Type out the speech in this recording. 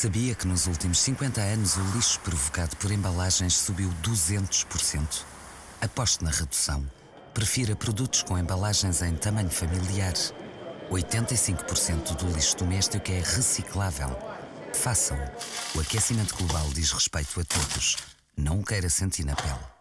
Sabia que nos últimos 50 anos o lixo provocado por embalagens subiu 200%? Aposte na redução. Prefira produtos com embalagens em tamanho familiar. 85% do lixo doméstico é reciclável. Façam. O aquecimento global diz respeito a todos. Não o queira sentir na pele.